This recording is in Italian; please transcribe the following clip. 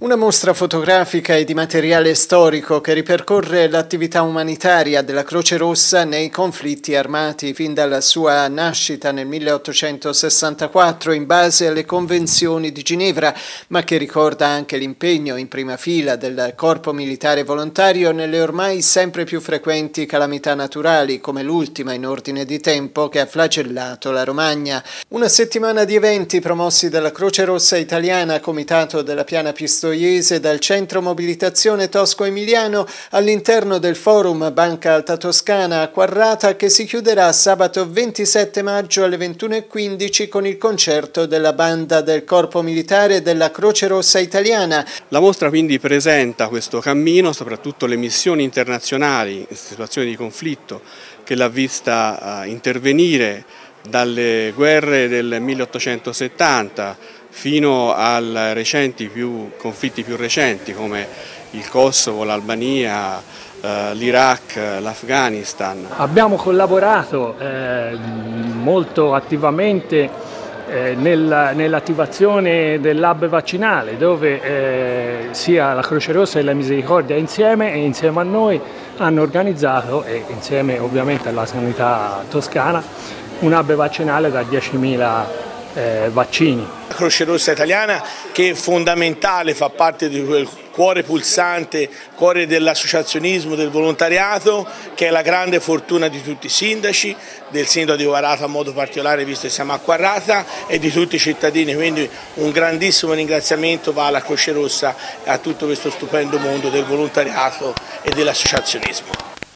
Una mostra fotografica e di materiale storico che ripercorre l'attività umanitaria della Croce Rossa nei conflitti armati fin dalla sua nascita nel 1864 in base alle convenzioni di Ginevra, ma che ricorda anche l'impegno in prima fila del corpo militare volontario nelle ormai sempre più frequenti calamità naturali, come l'ultima in ordine di tempo che ha flagellato la Romagna. Una settimana di eventi promossi dalla Croce Rossa Italiana, Comitato della Piana Pistoia Pistoiese dal centro mobilitazione Tosco Emiliano all'interno del forum Banca Alta Toscana a Quarrata che si chiuderà sabato 27 maggio alle 21.15 con il concerto della banda del Corpo Militare della Croce Rossa Italiana. La mostra quindi presenta questo cammino, soprattutto le missioni internazionali in situazioni di conflitto che l'ha vista uh, intervenire dalle guerre del 1870 fino ai conflitti più recenti come il Kosovo, l'Albania, eh, l'Iraq, l'Afghanistan. Abbiamo collaborato eh, molto attivamente eh, nell'attivazione dell'hub vaccinale dove sia la Croce Rossa e la Misericordia insieme e insieme a noi hanno organizzato e insieme ovviamente alla sanità toscana un hub vaccinale da 10.000 eh, vaccini. Croce Rossa Italiana che è fondamentale, fa parte di quel cuore pulsante, cuore dell'associazionismo, del volontariato, che è la grande fortuna di tutti i sindaci, del sindaco di Guarata a modo particolare visto che siamo a Quarrata e di tutti i cittadini, quindi un grandissimo ringraziamento va alla Croce Rossa e a tutto questo stupendo mondo del volontariato e dell'associazionismo.